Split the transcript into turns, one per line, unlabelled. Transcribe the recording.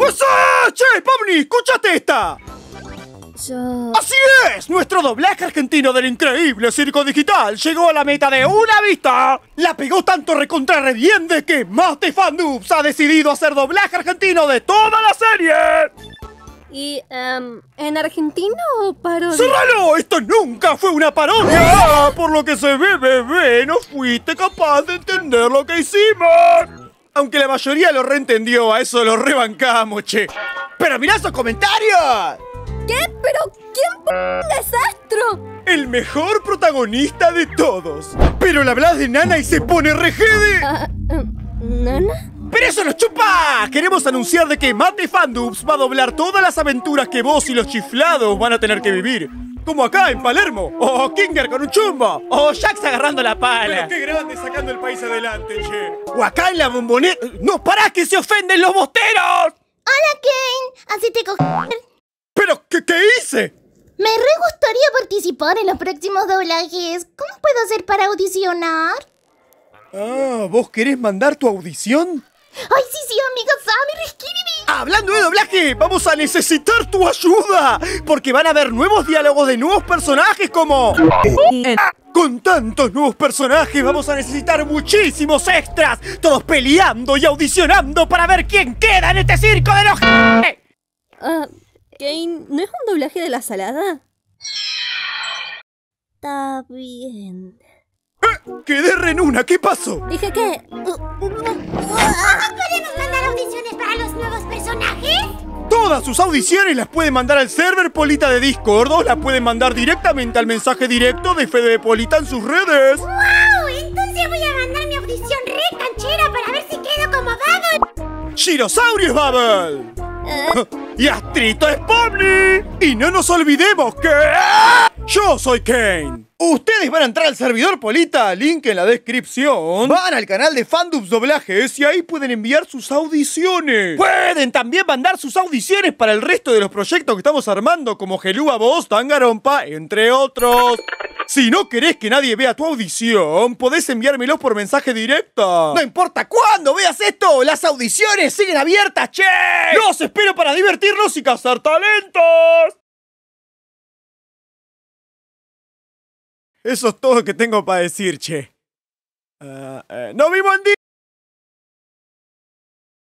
¡What's ¡Che, Pomni! ¡Escúchate esta!
Yo...
¡Así es! Nuestro doblaje argentino del increíble circo digital llegó a la meta de una vista. La pegó tanto recontra re bien de que Mate Fandubs ha decidido hacer doblaje argentino de toda la serie.
¿Y em, en Argentina o parodia?
¡Cerralo! ¡Esto nunca fue una parodia! Por lo que se ve, bebé, no fuiste capaz de entender lo que hicimos. Aunque la mayoría lo reentendió, a eso lo rebancamos, che. ¡Pero mirá esos comentarios!
¿Qué? ¿Pero quién p es Astro?
El mejor protagonista de todos. Pero le hablas de Nana y se pone regede.
Ah, em, ¿Nana?
¡Pero eso nos chupa! Queremos anunciar de que Mate Fandubs va a doblar todas las aventuras que vos y los chiflados van a tener que vivir. Como acá en Palermo, o Kinger con un chumbo, o Jax agarrando la pala. Pero qué grande sacando el país adelante, che. O acá en la bombonera. ¡No pará que se ofenden los bosteros!
Hola, Kane. Así te co...
¿Pero qué, qué hice?
Me re gustaría participar en los próximos doblajes. ¿Cómo puedo hacer para audicionar?
Ah, ¿vos querés mandar tu audición?
¡Ay, sí, sí, amiga Sammy, Riskiridi!
Hablando de doblaje, vamos a necesitar tu ayuda, porque van a haber nuevos diálogos de nuevos personajes como... Con tantos nuevos personajes vamos a necesitar muchísimos extras, todos peleando y audicionando para ver quién queda en este circo de los...
Ah, Kane, ¿no es un doblaje de la salada? Está bien.
¡Quedé renuna! ¿Qué pasó?
Dije que...
¿Podemos
Sus audiciones las pueden mandar al server Polita de Discord o las pueden mandar directamente al mensaje directo de Fede de Polita en sus redes.
¡Wow! Entonces voy a mandar mi audición re canchera para ver si quedo como Bubble.
¡Girosaurios Bubble! ¡Y Astrito es Pomni! Y no nos olvidemos que... Yo soy Kane. Ustedes van a entrar al servidor Polita, link en la descripción. Van al canal de Fandubs Doblajes y ahí pueden enviar sus audiciones. Pueden también mandar sus audiciones para el resto de los proyectos que estamos armando, como Gelúa Voz, Tangarompa, entre otros. Si no querés que nadie vea tu audición, podés enviármelo por mensaje directo. No importa cuándo veas esto, las audiciones siguen abiertas, che. Los espero para divertirnos y cazar talentos. Eso es todo que tengo para decir, che. Ah, eh, ¡Nos vimos en día!